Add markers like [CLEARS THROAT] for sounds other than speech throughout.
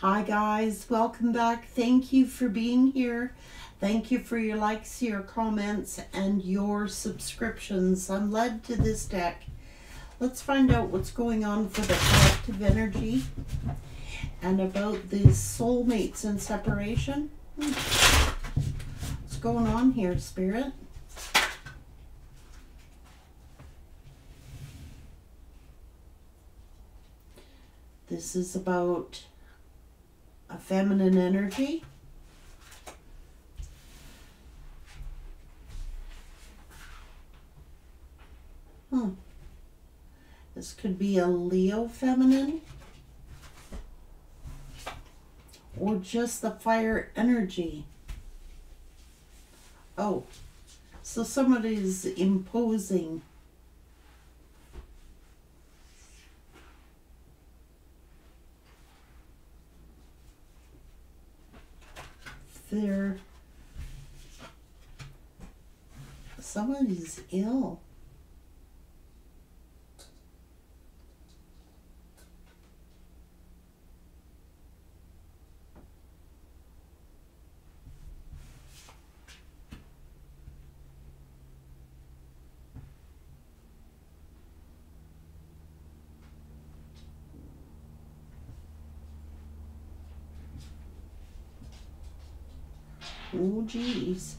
Hi, guys. Welcome back. Thank you for being here. Thank you for your likes, your comments, and your subscriptions. I'm led to this deck. Let's find out what's going on for the collective energy and about the soulmates and separation. What's going on here, Spirit? This is about a feminine energy. Hmm. This could be a Leo feminine or just the fire energy. Oh, so somebody's imposing they're somebody's ill. Oh, geez.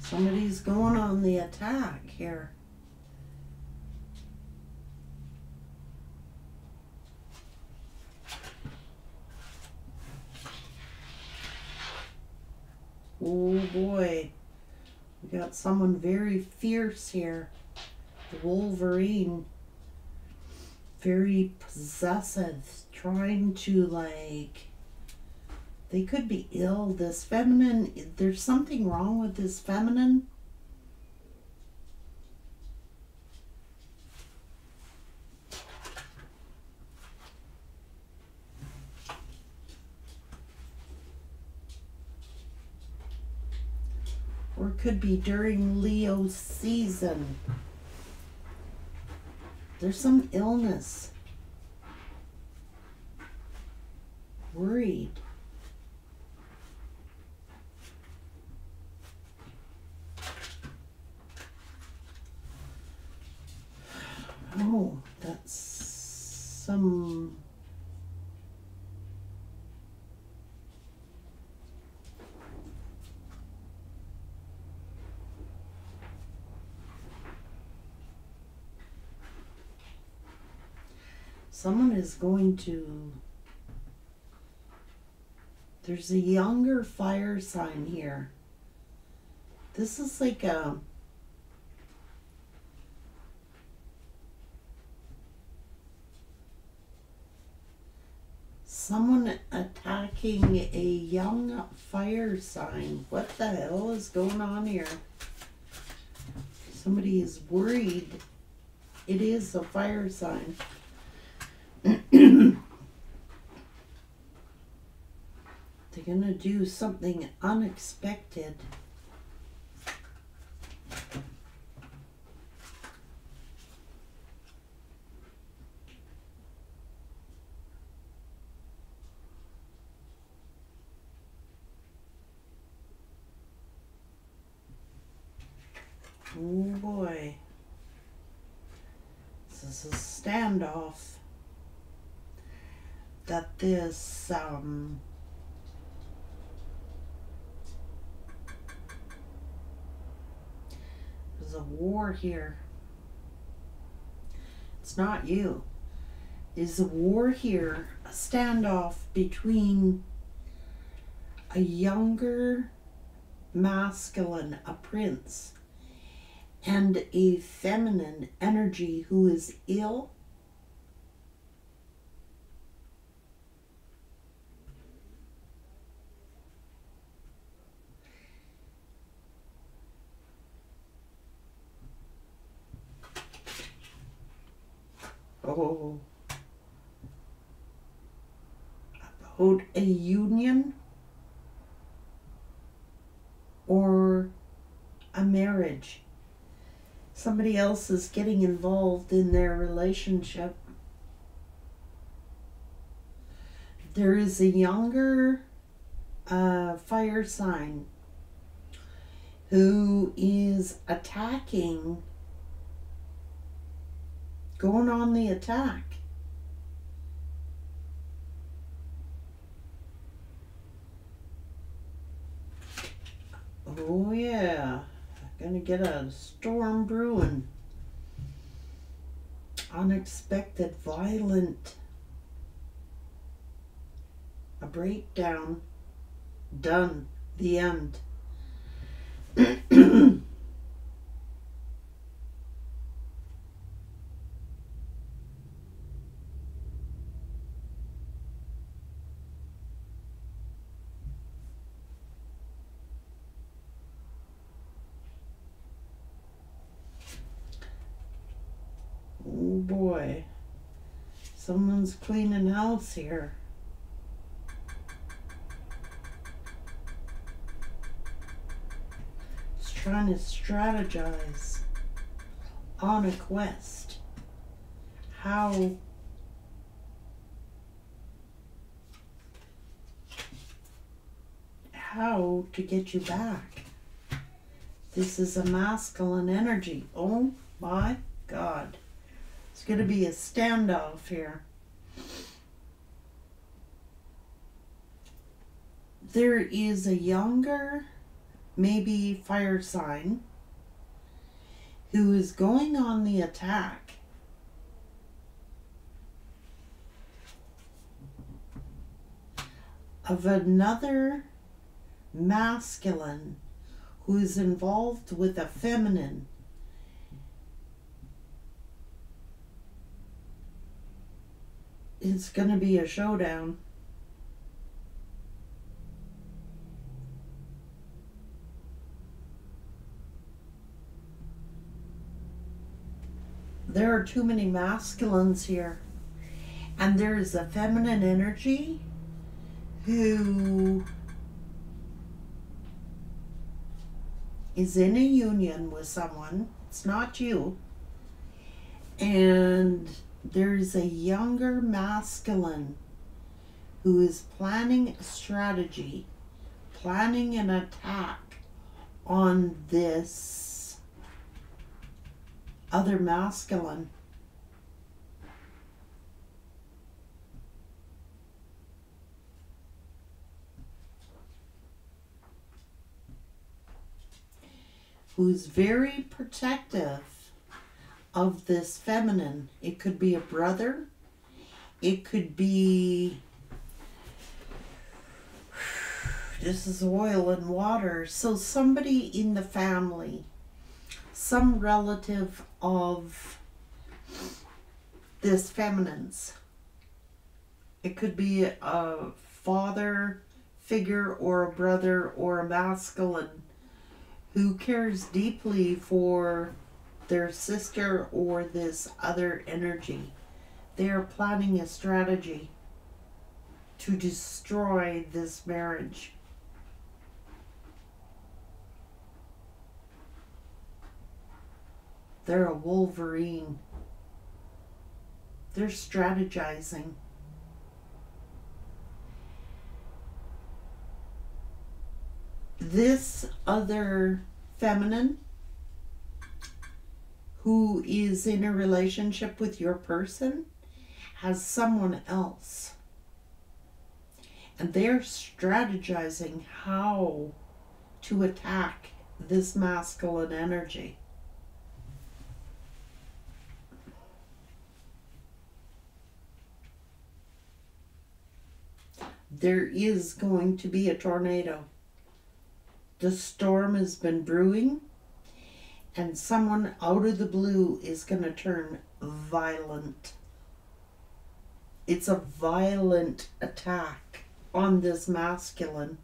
Somebody's going on the attack here. Oh boy. We got someone very fierce here. The Wolverine. Very possessive. Trying to like they could be ill. This feminine, there's something wrong with this feminine. Or could be during Leo's season. There's some illness. Worried. Oh, that's some. Someone is going to. There's a younger fire sign here. This is like a someone attacking a young fire sign. What the hell is going on here? Somebody is worried. It is a fire sign. [CLEARS THROAT] They're going to do something unexpected. Oh boy. This is a standoff that this um there's a war here. It's not you. Is a war here, a standoff between a younger masculine, a prince, and a feminine energy who is ill. About a union or a marriage somebody else is getting involved in their relationship. there is a younger uh, fire sign who is attacking, going on the attack. Oh, yeah. Gonna get a storm brewing. Unexpected, violent. A breakdown. Done. The end. [CLEARS THROAT] Oh boy. Someone's cleaning house here. It's trying to strategize on a quest. How how to get you back. This is a masculine energy. Oh my god. It's going to be a standoff here. There is a younger, maybe fire sign, who is going on the attack. Of another masculine who is involved with a feminine it's going to be a showdown. There are too many masculines here. And there is a feminine energy who is in a union with someone. It's not you. And there's a younger masculine who is planning a strategy, planning an attack on this other masculine. Who's very protective of this feminine. It could be a brother, it could be [SIGHS] this is oil and water. So somebody in the family, some relative of this feminine's. It could be a father figure or a brother or a masculine who cares deeply for their sister or this other energy. They are planning a strategy to destroy this marriage. They're a wolverine. They're strategizing. This other feminine who is in a relationship with your person has someone else. And they're strategizing how to attack this masculine energy. There is going to be a tornado. The storm has been brewing and someone out of the blue is going to turn violent. It's a violent attack on this masculine.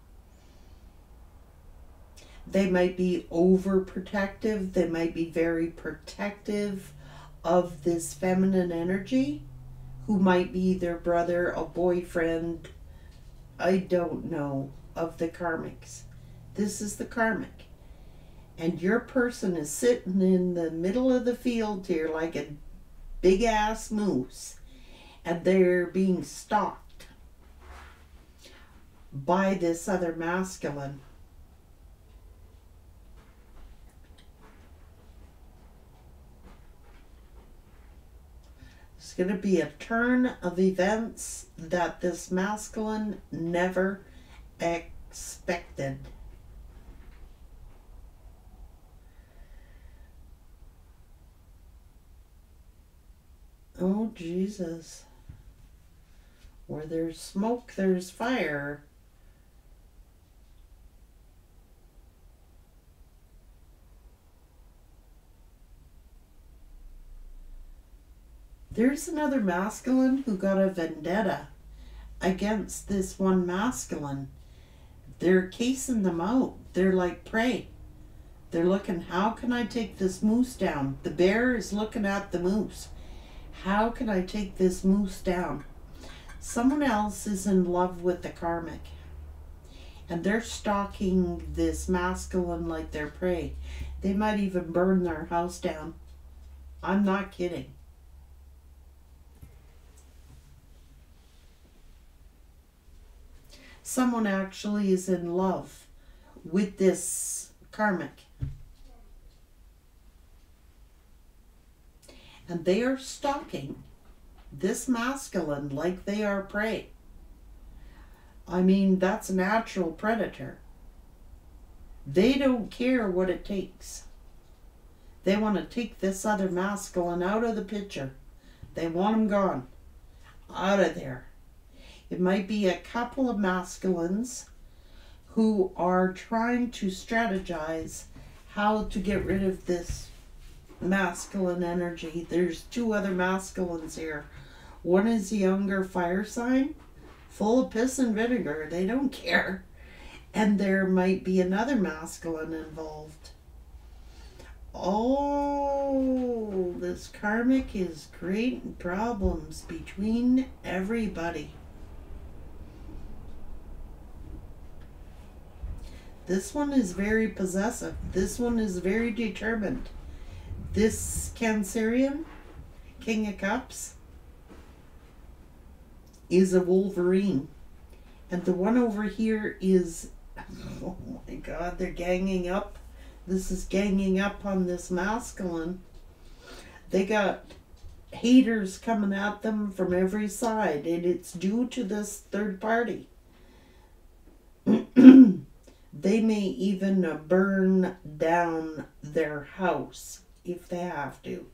They might be overprotective, they might be very protective of this feminine energy, who might be their brother, a boyfriend, I don't know, of the karmics. This is the karmic and your person is sitting in the middle of the field here like a big ass moose and they're being stalked by this other masculine. It's going to be a turn of events that this masculine never expected. Oh, Jesus. Where there's smoke, there's fire. There's another masculine who got a vendetta against this one masculine. They're casing them out. They're like prey. They're looking, how can I take this moose down? The bear is looking at the moose. How can I take this moose down? Someone else is in love with the karmic. And they're stalking this masculine like their prey. They might even burn their house down. I'm not kidding. Someone actually is in love with this karmic. and they are stalking this masculine like they are prey. I mean, that's a natural predator. They don't care what it takes. They want to take this other masculine out of the picture. They want him gone. Out of there. It might be a couple of masculines who are trying to strategize how to get rid of this masculine energy. There's two other masculines here. One is a younger fire sign, full of piss and vinegar. They don't care. And there might be another masculine involved. Oh, this karmic is creating problems between everybody. This one is very possessive. This one is very determined. This Cancerian, King of Cups, is a Wolverine. And the one over here is, [LAUGHS] oh my god, they're ganging up. This is ganging up on this masculine. They got haters coming at them from every side, and it's due to this third party. They may even burn down their house if they have to.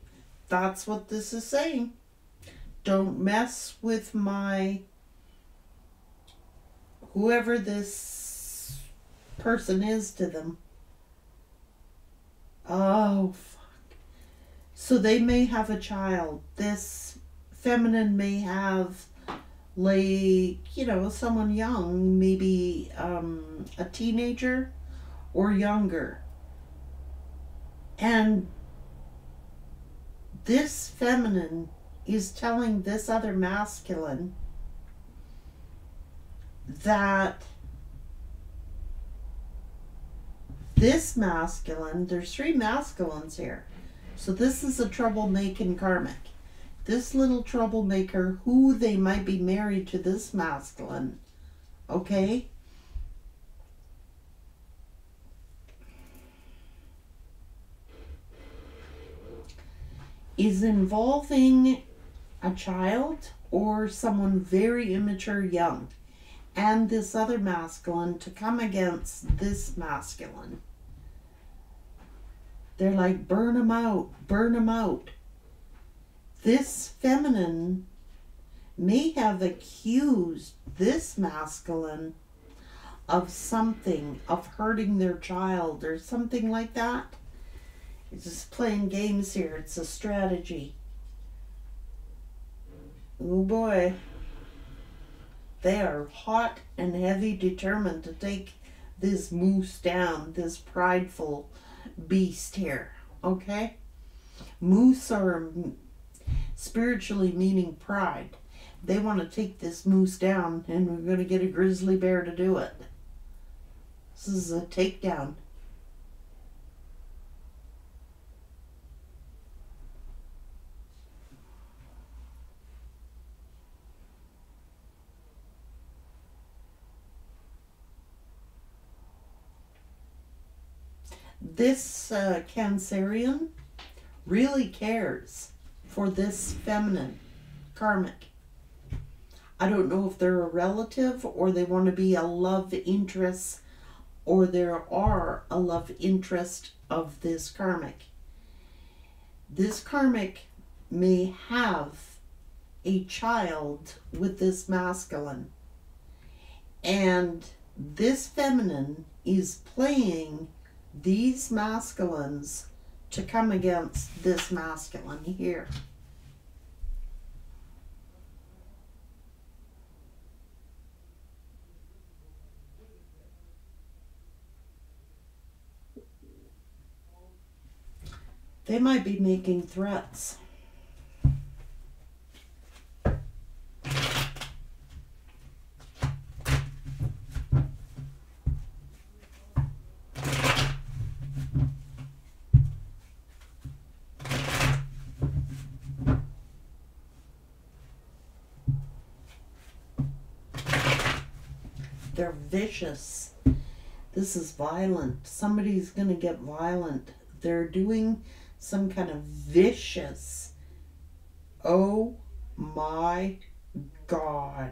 That's what this is saying. Don't mess with my whoever this person is to them. Oh, fuck. So they may have a child. This feminine may have, like, you know, someone young, maybe um, a teenager or younger. And this feminine is telling this other masculine that this masculine, there's three masculines here. So this is a troublemaking karmic. This little troublemaker, who they might be married to this masculine, okay? is involving a child or someone very immature young and this other masculine to come against this masculine. They're like, burn them out, burn them out. This feminine may have accused this masculine of something, of hurting their child or something like that. It's just playing games here. It's a strategy. Oh boy. They are hot and heavy determined to take this moose down, this prideful beast here. Okay? Moose are spiritually meaning pride. They want to take this moose down, and we're going to get a grizzly bear to do it. This is a takedown. This uh, Cancerian really cares for this feminine karmic. I don't know if they're a relative or they want to be a love interest or there are a love interest of this karmic. This karmic may have a child with this masculine. And this feminine is playing these masculines to come against this masculine here. They might be making threats. This is violent. Somebody's going to get violent. They're doing some kind of vicious. Oh my God.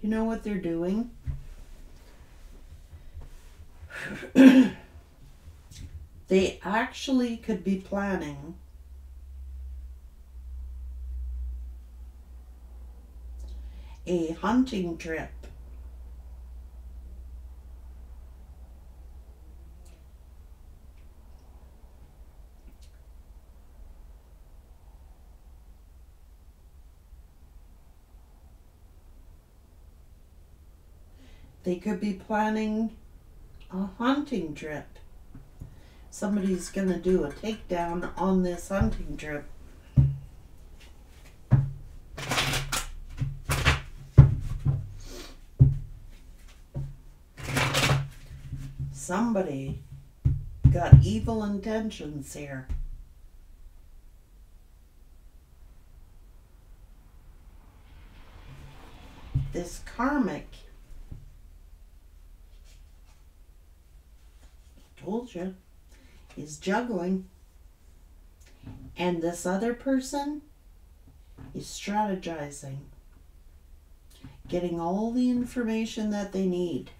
You know what they're doing? [CLEARS THROAT] they actually could be planning a hunting trip They could be planning a hunting trip. Somebody's going to do a takedown on this hunting trip. Somebody got evil intentions here. This karmic is juggling. And this other person is strategizing, getting all the information that they need.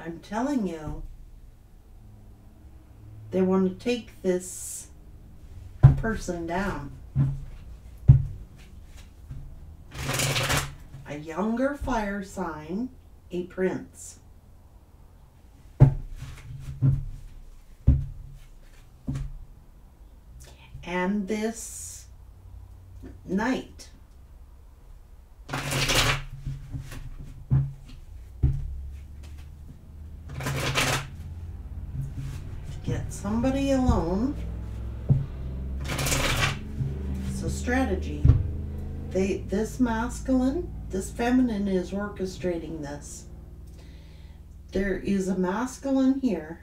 I'm telling you, they want to take this person down. A younger fire sign, a prince. And this knight. get somebody alone strategy. They this masculine, this feminine is orchestrating this. There is a masculine here.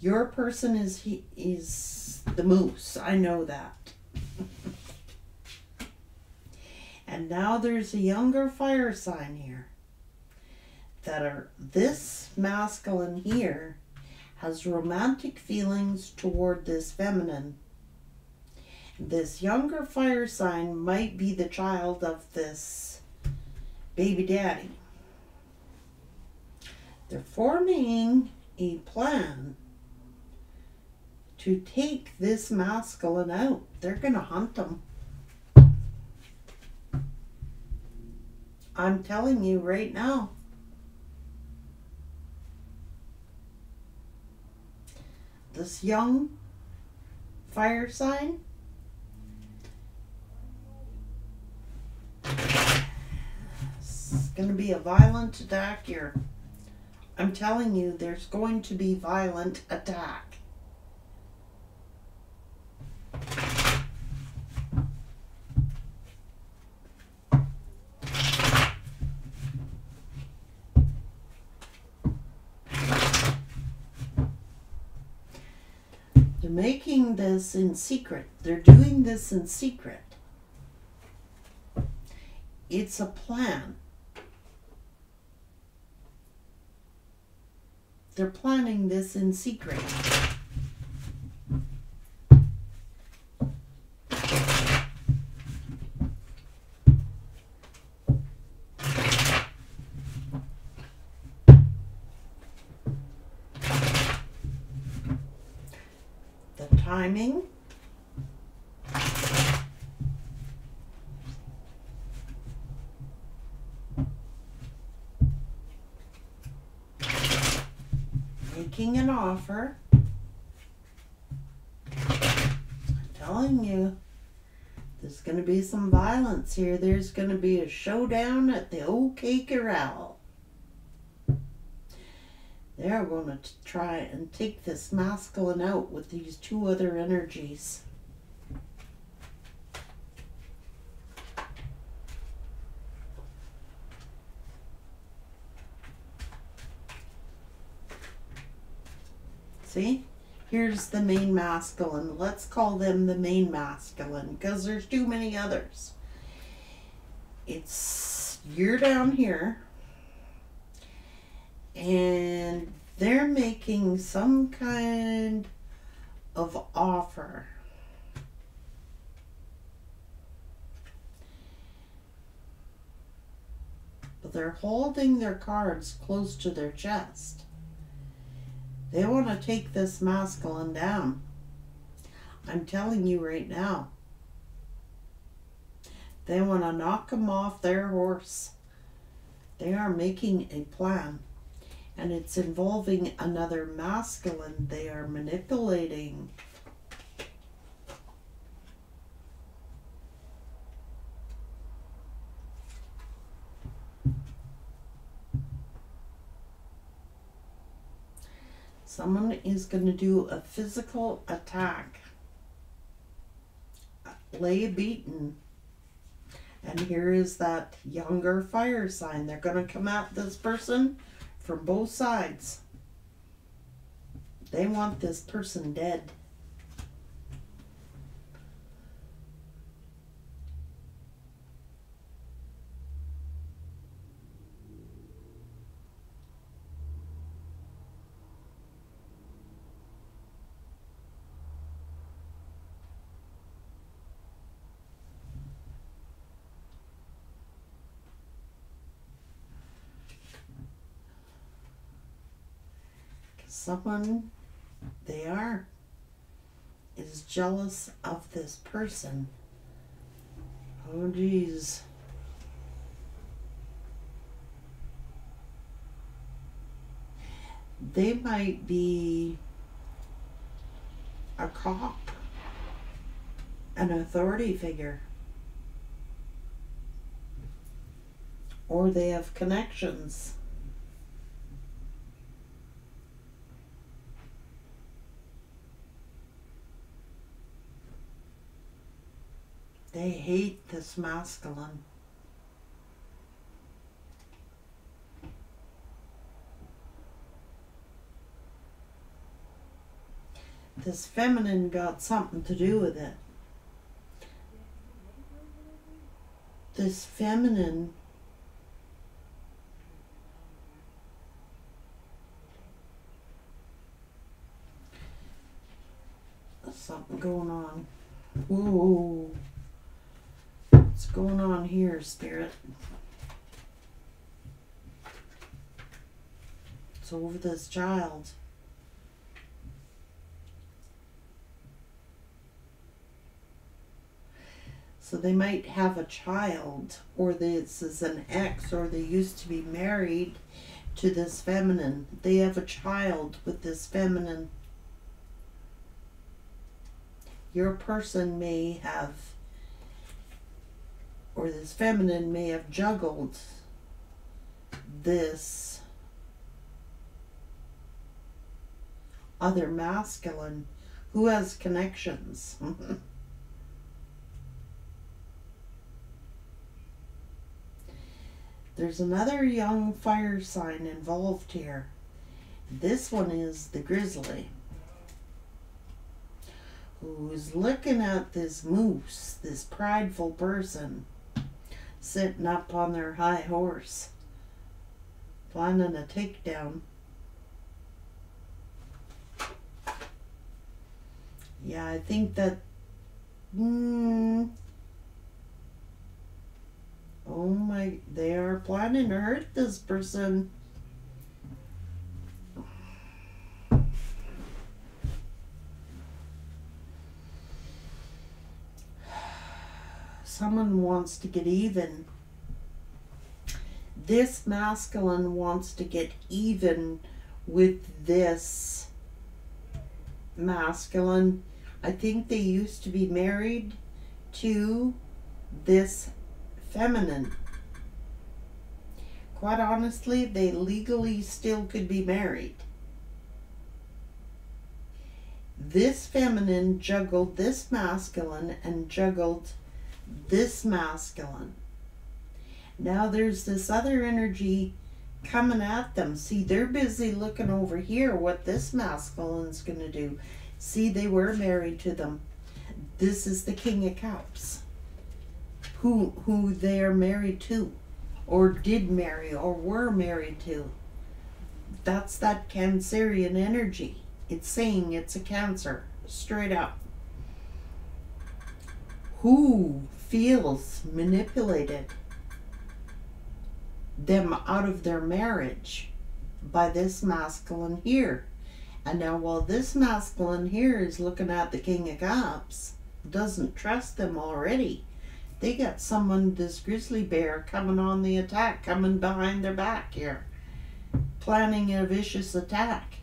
Your person is he is the moose. I know that. [LAUGHS] and now there's a younger fire sign here that are this masculine here has romantic feelings toward this feminine this younger fire sign might be the child of this baby daddy. They're forming a plan to take this masculine out. They're going to hunt him. I'm telling you right now. This young fire sign It's going to be a violent attack here. I'm telling you, there's going to be violent attack. They're making this in secret. They're doing this in secret. It's a plan. They're planning this in secret. The timing making an offer. I'm telling you, there's going to be some violence here. There's going to be a showdown at the OK Corral. They're going to try and take this masculine out with these two other energies. See? Here's the main masculine. Let's call them the main masculine because there's too many others. It's you're down here and they're making some kind of offer. But they're holding their cards close to their chest. They want to take this masculine down. I'm telling you right now. They want to knock him off their horse. They are making a plan. And it's involving another masculine they are manipulating. Someone is going to do a physical attack. Lay beaten. And here is that younger fire sign. They're going to come at this person from both sides. They want this person dead. Someone they are is jealous of this person. Oh, geez. They might be a cop, an authority figure, or they have connections. They hate this masculine. This feminine got something to do with it. This feminine something going on. Whoa. Going on here, Spirit? It's over this child. So they might have a child, or this is an ex, or they used to be married to this feminine. They have a child with this feminine. Your person may have or this feminine may have juggled this other masculine who has connections. [LAUGHS] There's another young fire sign involved here. This one is the grizzly. who's looking at this moose, this prideful person, sitting up on their high horse, planning a takedown. Yeah, I think that. Mm, oh my, they are planning to hurt this person. Someone wants to get even. This masculine wants to get even with this masculine. I think they used to be married to this feminine. Quite honestly, they legally still could be married. This feminine juggled this masculine and juggled this masculine. Now there's this other energy coming at them. See, they're busy looking over here what this masculine's going to do. See, they were married to them. This is the King of Cups. Who who they are married to or did marry or were married to. That's that Cancerian energy. It's saying it's a Cancer, straight up. Who feels manipulated them out of their marriage by this masculine here. And now, while this masculine here is looking at the King of Cups, doesn't trust them already, they got someone, this grizzly bear, coming on the attack, coming behind their back here, planning a vicious attack.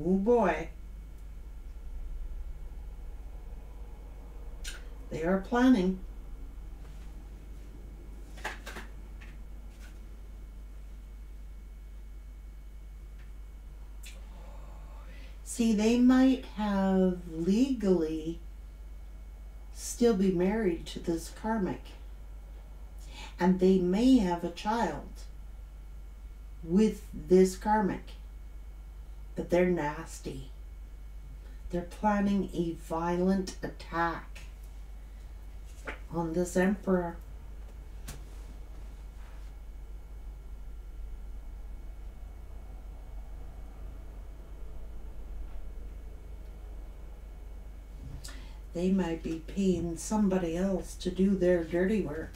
Oh boy. They are planning. See, they might have legally still be married to this karmic. And they may have a child with this karmic. But they're nasty. They're planning a violent attack on this emperor. They might be paying somebody else to do their dirty work.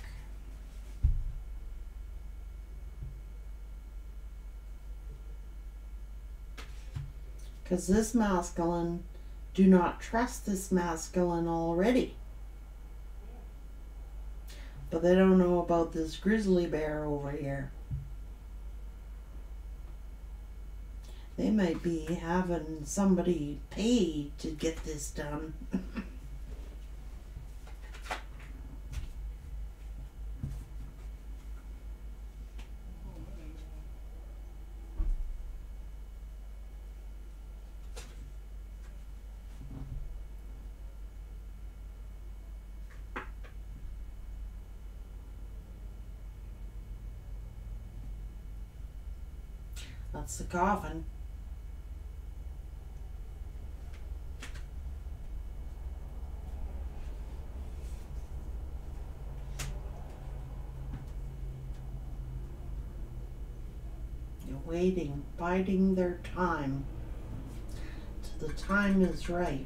Because this masculine, do not trust this masculine already. But they don't know about this grizzly bear over here. They might be having somebody pay to get this done. [LAUGHS] That's the coffin. They're waiting, biding their time till the time is right.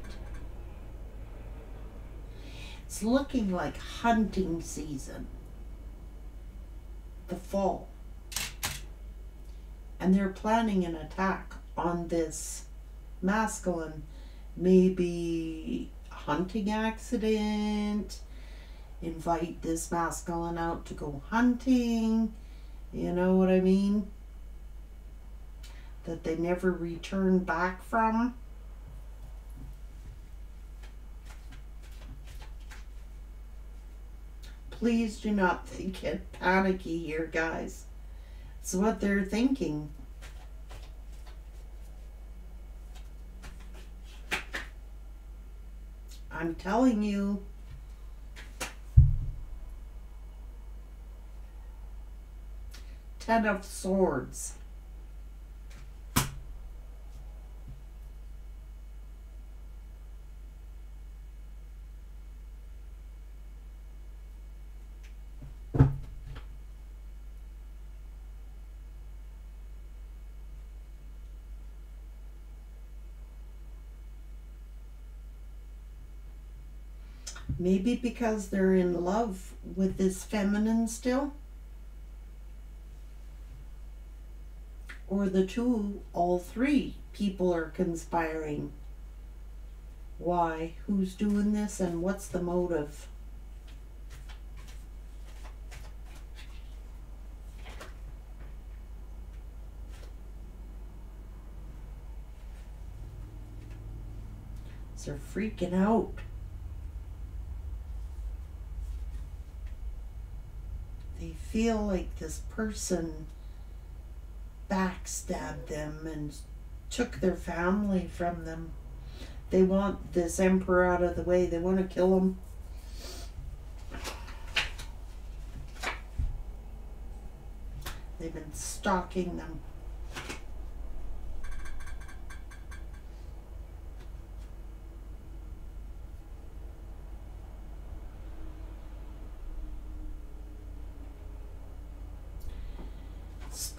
It's looking like hunting season. The fall and they're planning an attack on this masculine, maybe hunting accident, invite this masculine out to go hunting, you know what I mean? That they never return back from. Please do not [LAUGHS] get panicky here, guys. It's what they're thinking. I'm telling you. Ten of Swords. Maybe because they're in love with this feminine still. Or the two, all three people are conspiring. Why? Who's doing this and what's the motive? they're freaking out. they feel like this person backstabbed them and took their family from them. They want this emperor out of the way. They want to kill him. They've been stalking them.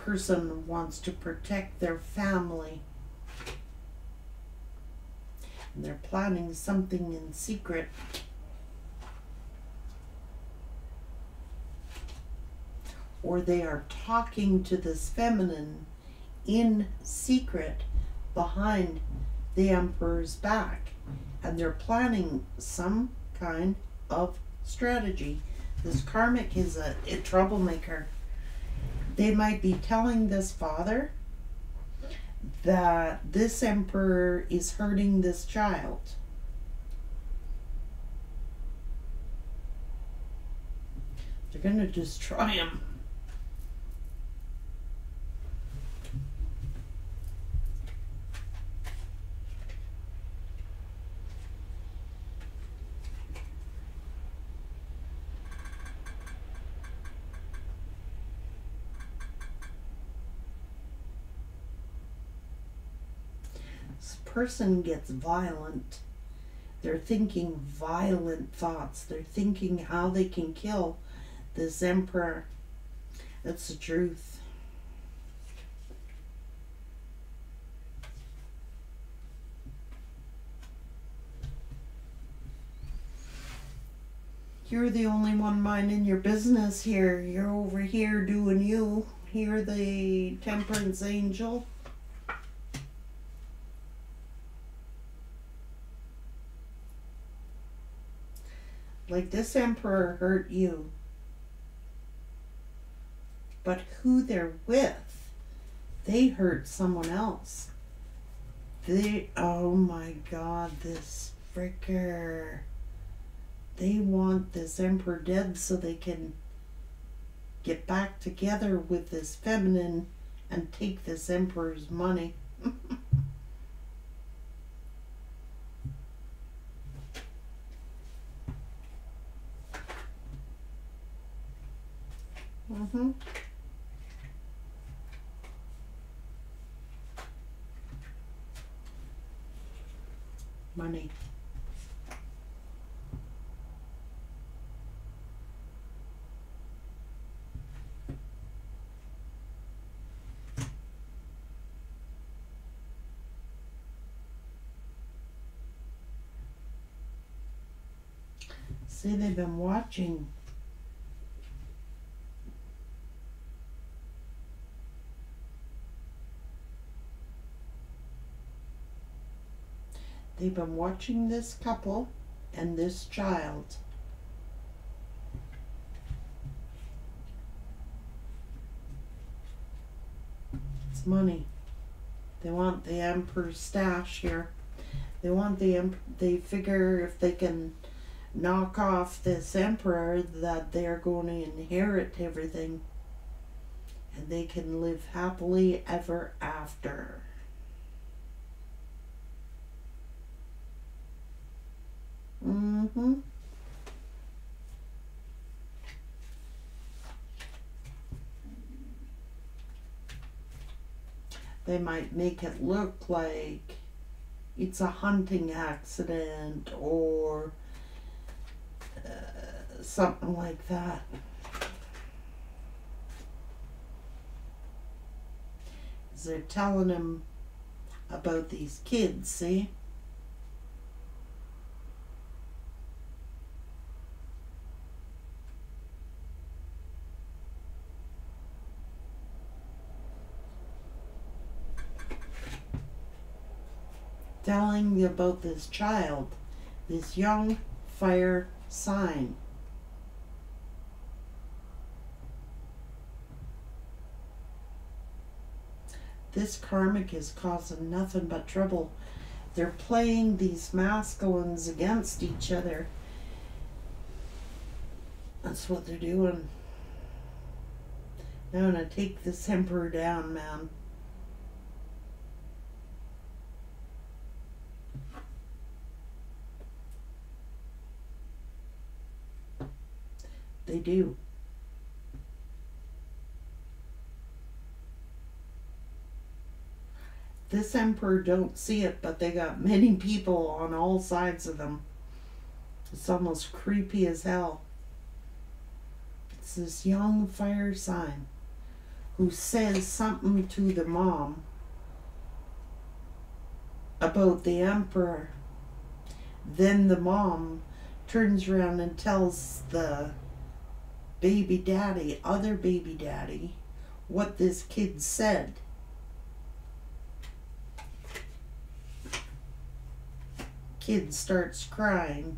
Person wants to protect their family. And they're planning something in secret. Or they are talking to this feminine in secret behind the emperor's back. And they're planning some kind of strategy. This karmic is a, a troublemaker they might be telling this father that this emperor is hurting this child. They're going to destroy him. Person gets violent, they're thinking violent thoughts. They're thinking how they can kill this emperor. That's the truth. You're the only one minding your business here. You're over here doing you. You're the temperance angel. Like this emperor hurt you. But who they're with, they hurt someone else. They, oh my god, this fricker. They want this emperor dead so they can get back together with this feminine and take this emperor's money. [LAUGHS] Mm-hmm. Money. See, they've been watching They've been watching this couple and this child. It's money. They want the emperor's stash here. They want the em- they figure if they can knock off this emperor that they're going to inherit everything and they can live happily ever after. Mm-hmm. they might make it look like it's a hunting accident or uh, something like that. They're telling him about these kids, see? Telling me about this child, this young fire sign. This karmic is causing nothing but trouble. They're playing these masculines against each other. That's what they're doing. I'm gonna take this emperor down, man. They do. This emperor don't see it, but they got many people on all sides of them. It's almost creepy as hell. It's this young fire sign who says something to the mom about the emperor. Then the mom turns around and tells the baby daddy, other baby daddy, what this kid said. Kid starts crying.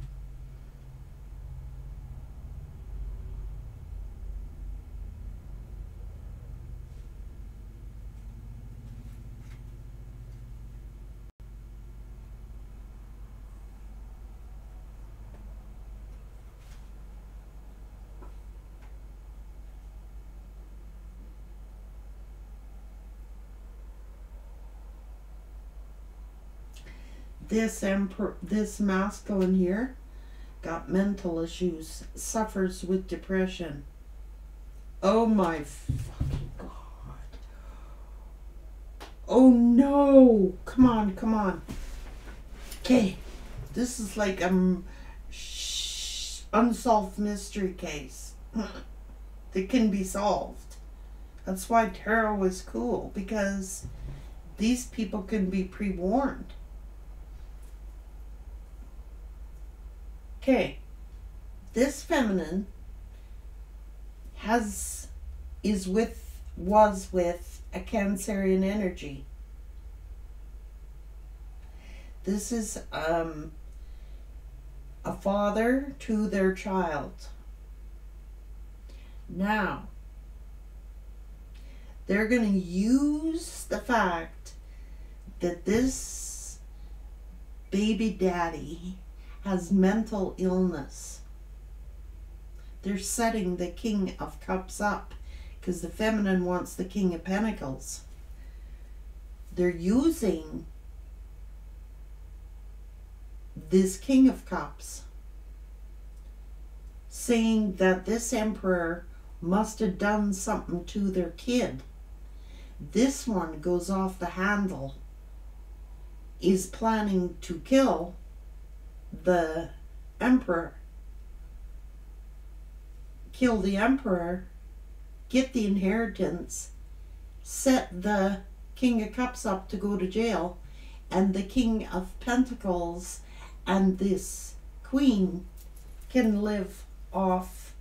This emperor, this masculine here, got mental issues, suffers with depression. Oh my fucking god. Oh no! Come on, come on. Okay, this is like um, unsolved mystery case [LAUGHS] that can be solved. That's why tarot is cool because these people can be pre warned. Okay. This feminine has is with was with a cancerian energy. This is um, a father to their child. Now, they're going to use the fact that this baby daddy has mental illness. They're setting the King of Cups up because the feminine wants the King of Pentacles. They're using this King of Cups, saying that this Emperor must have done something to their kid. This one goes off the handle, is planning to kill the emperor, kill the emperor, get the inheritance, set the King of Cups up to go to jail, and the King of Pentacles and this Queen can live off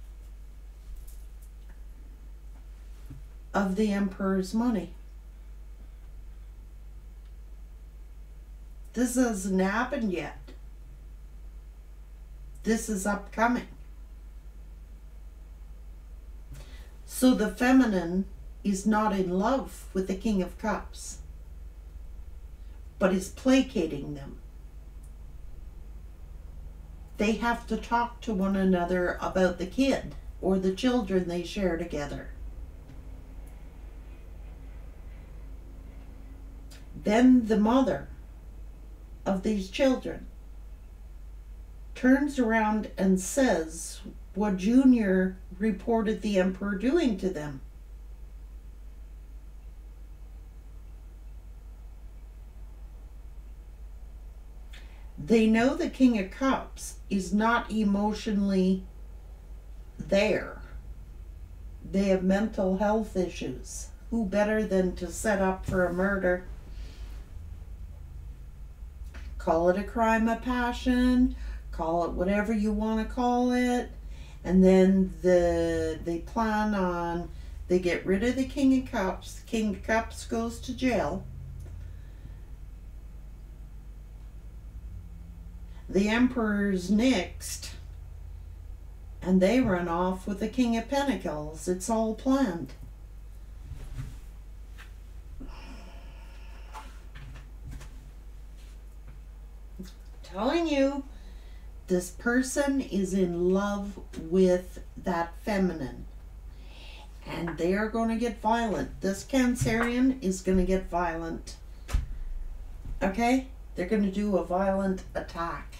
of the Emperor's money. This hasn't happened yet. This is upcoming. So the feminine is not in love with the King of Cups, but is placating them. They have to talk to one another about the kid or the children they share together. Then the mother of these children turns around and says what Junior reported the Emperor doing to them. They know the King of Cups is not emotionally there. They have mental health issues. Who better than to set up for a murder? Call it a crime of passion, call it whatever you want to call it. And then the they plan on they get rid of the King of Cups. The King of Cups goes to jail. The Emperor's next. And they run off with the King of Pentacles. It's all planned. telling you, this person is in love with that feminine. And they are going to get violent. This Cancerian is going to get violent. Okay? They're going to do a violent attack.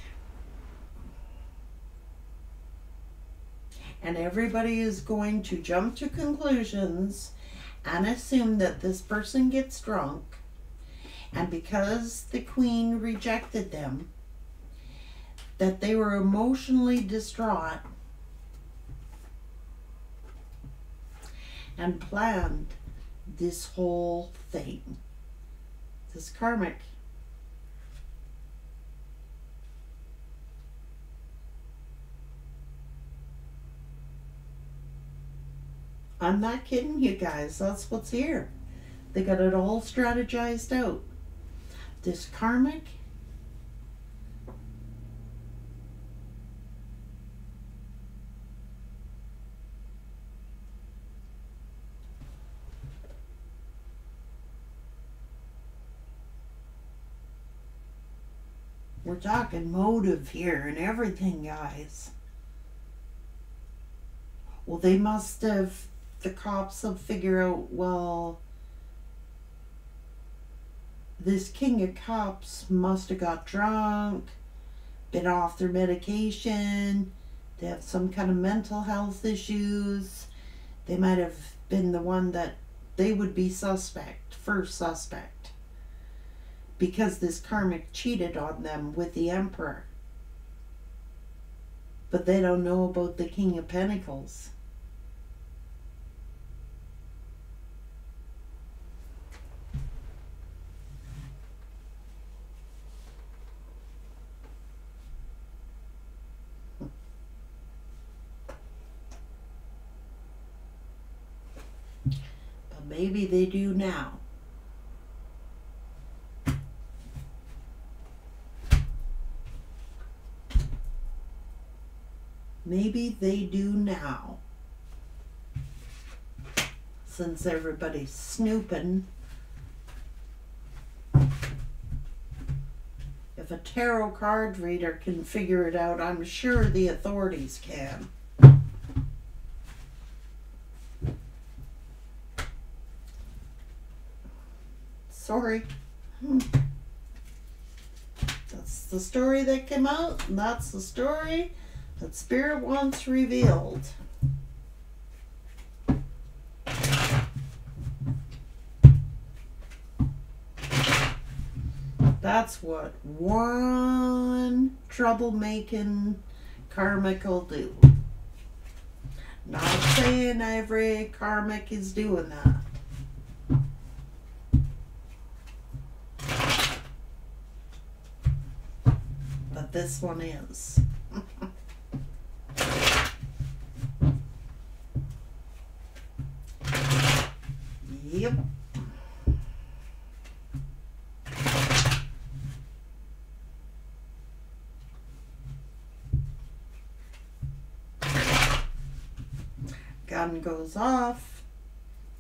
And everybody is going to jump to conclusions and assume that this person gets drunk. And because the queen rejected them, that they were emotionally distraught and planned this whole thing. This karmic. I'm not kidding you guys. That's what's here. They got it all strategized out. This karmic We're talking motive here and everything, guys. Well, they must have, the cops have figured out, well, this king of cups must have got drunk, been off their medication, they have some kind of mental health issues. They might have been the one that they would be suspect, first suspect because this karmic cheated on them with the emperor. But they don't know about the King of Pentacles. Maybe they do now. Maybe they do now. Since everybody's snooping. If a tarot card reader can figure it out, I'm sure the authorities can. Sorry. That's the story that came out, and that's the story that Spirit wants revealed. That's what one troublemaking karmic will do. Not saying every karmic is doing that. But this one is. Gun goes off.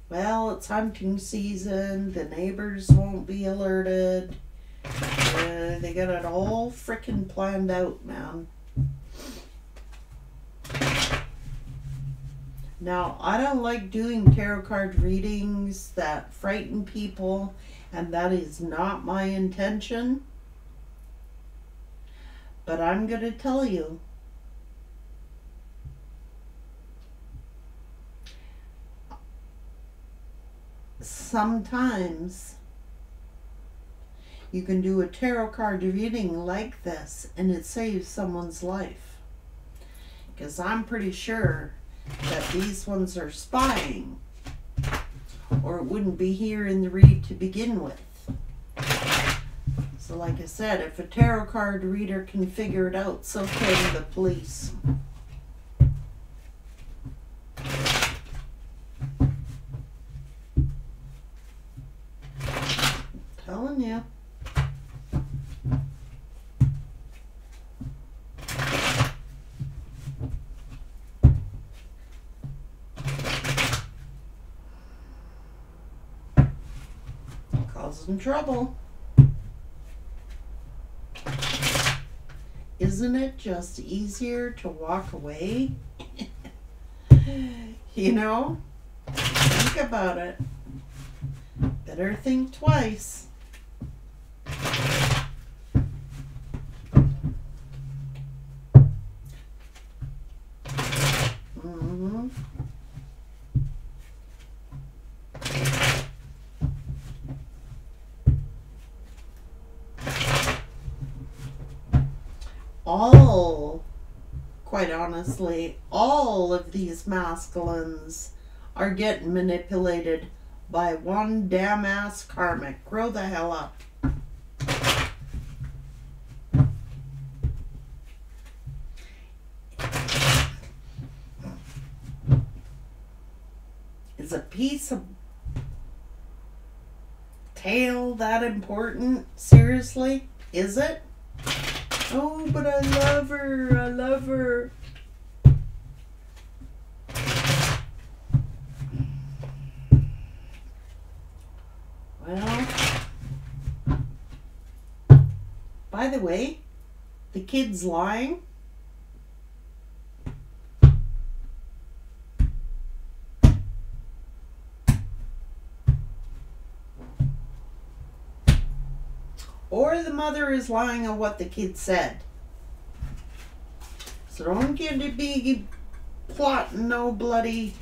Well, it's hunting season. The neighbors won't be alerted. Uh, they got it all freaking planned out, man. Now, I don't like doing tarot card readings that frighten people, and that is not my intention. But I'm going to tell you. Sometimes you can do a tarot card reading like this and it saves someone's life. Because I'm pretty sure that these ones are spying or it wouldn't be here in the read to begin with. So, like I said, if a tarot card reader can figure it out, so can the police. telling you. Causing trouble. Isn't it just easier to walk away? [LAUGHS] you know? Think about it. Better think twice. hmm All, quite honestly, all of these masculines are getting manipulated by one damn ass karmic. Grow the hell up. Is a piece of tail that important? Seriously? Is it? Oh, but I love her. I love her. Well, by the way, the kid's lying. Mother is lying on what the kid said. So don't get to be plotting no bloody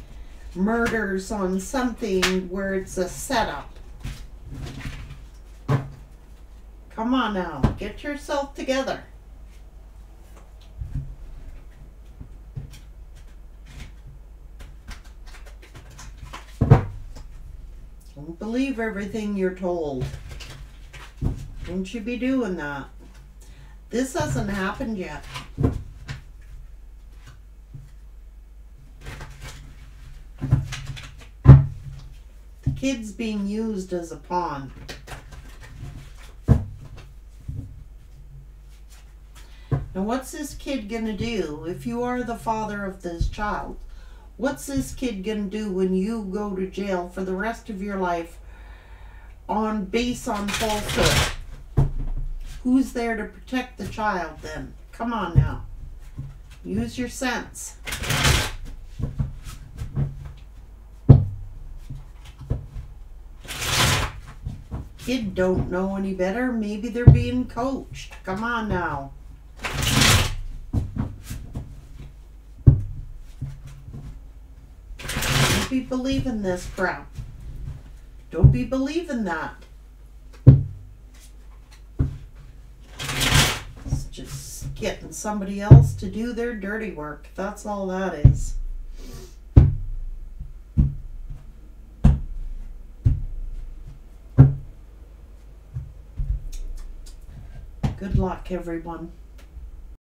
murders on something where it's a setup. Come on now, get yourself together. Don't believe everything you're told. Don't you be doing that. This hasn't happened yet. The kid's being used as a pawn. Now, what's this kid gonna do if you are the father of this child? What's this kid gonna do when you go to jail for the rest of your life on base on falsehood? Who's there to protect the child then? Come on now. Use your sense. Kid don't know any better. Maybe they're being coached. Come on now. Don't be believing this crap. Don't be believing that. It's just getting somebody else to do their dirty work. That's all that is. Good luck, everyone.